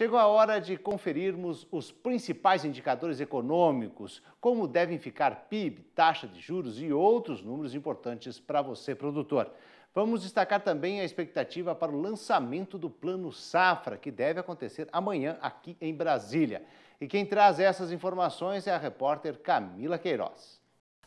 Chegou a hora de conferirmos os principais indicadores econômicos, como devem ficar PIB, taxa de juros e outros números importantes para você, produtor. Vamos destacar também a expectativa para o lançamento do Plano Safra, que deve acontecer amanhã aqui em Brasília. E quem traz essas informações é a repórter Camila Queiroz.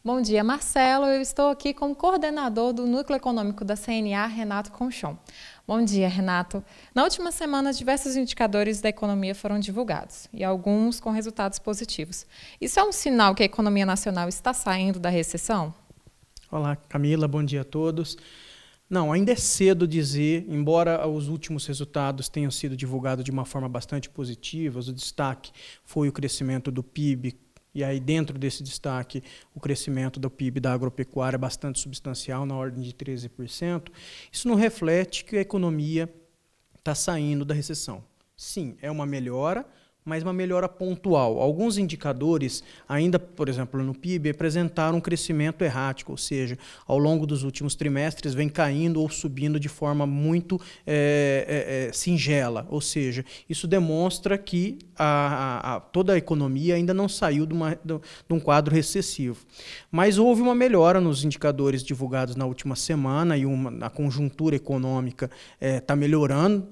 Bom dia, Marcelo. Eu estou aqui como coordenador do Núcleo Econômico da CNA, Renato Conchon. Bom dia, Renato. Na última semana, diversos indicadores da economia foram divulgados, e alguns com resultados positivos. Isso é um sinal que a economia nacional está saindo da recessão? Olá, Camila. Bom dia a todos. Não, ainda é cedo dizer, embora os últimos resultados tenham sido divulgados de uma forma bastante positiva, o destaque foi o crescimento do PIB, e aí dentro desse destaque o crescimento do PIB da agropecuária é bastante substancial, na ordem de 13%, isso não reflete que a economia está saindo da recessão. Sim, é uma melhora, mas uma melhora pontual. Alguns indicadores, ainda, por exemplo, no PIB, apresentaram um crescimento errático, ou seja, ao longo dos últimos trimestres vem caindo ou subindo de forma muito é, é, é, singela. Ou seja, isso demonstra que a, a, toda a economia ainda não saiu de, uma, de, um quadro recessivo. Mas houve uma melhora nos indicadores divulgados na última semana e uma, a conjuntura econômica está melhorando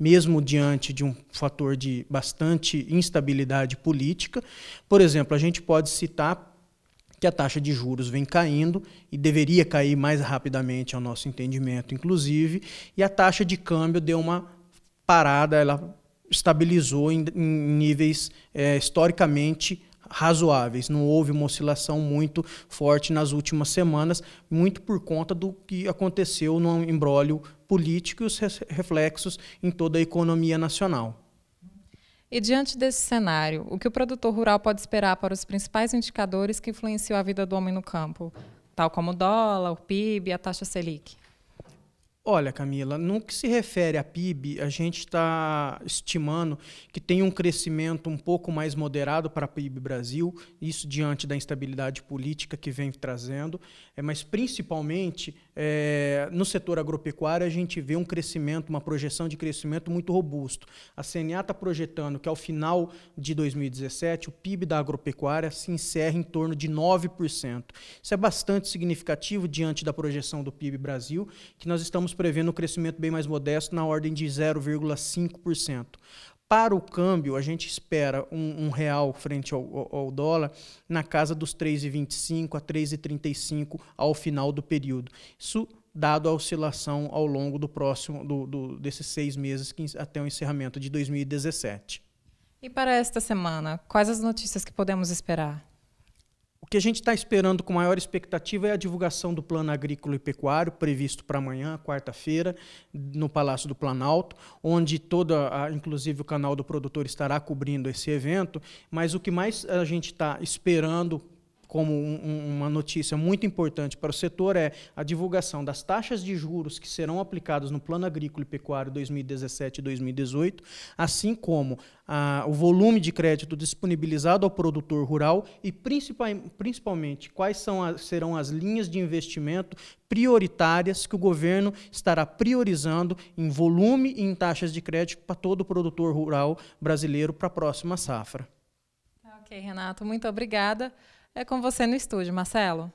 mesmo diante de um fator de bastante instabilidade política. Por exemplo, a gente pode citar que a taxa de juros vem caindo e deveria cair mais rapidamente ao nosso entendimento, inclusive, e a taxa de câmbio deu uma parada, ela estabilizou em, em níveis é, historicamente razoáveis. Não houve uma oscilação muito forte nas últimas semanas, muito por conta do que aconteceu no embrólio político e os reflexos em toda a economia nacional. E diante desse cenário, o que o produtor rural pode esperar para os principais indicadores que influenciam a vida do homem no campo, tal como o dólar, o PIB a taxa Selic? Olha, Camila, no que se refere a PIB, a gente está estimando que tem um crescimento um pouco mais moderado para a PIB Brasil, isso diante da instabilidade política que vem trazendo, é, mas principalmente é, no setor agropecuário a gente vê um crescimento, uma projeção de crescimento muito robusto. A CNA está projetando que ao final de 2017 o PIB da agropecuária se encerra em torno de 9%. Isso é bastante significativo diante da projeção do PIB Brasil, que nós estamos prevendo um crescimento bem mais modesto, na ordem de 0,5%. Para o câmbio, a gente espera um, um real frente ao, ao, dólar na casa dos 3,25 a 3,35 ao final do período. Isso dado a oscilação ao longo do próximo do, do, desses seis meses até o encerramento de 2017. E para esta semana, quais as notícias que podemos esperar? Que a gente está esperando com maior expectativa é a divulgação do Plano Agrícola e Pecuário, previsto para amanhã, quarta-feira, no Palácio do Planalto, onde toda, a, inclusive o canal do produtor estará cobrindo esse evento. Mas o que mais a gente está esperando como um, uma notícia muito importante para o setor é a divulgação das taxas de juros que serão aplicadas no Plano Agrícola e Pecuário 2017 e 2018, assim como ah, o volume de crédito disponibilizado ao produtor rural e principal, principalmente quais são as, serão as linhas de investimento prioritárias que o governo estará priorizando em volume e em taxas de crédito para todo o produtor rural brasileiro para a próxima safra. Ok, Renato, muito obrigada. É com você no estúdio, Marcelo.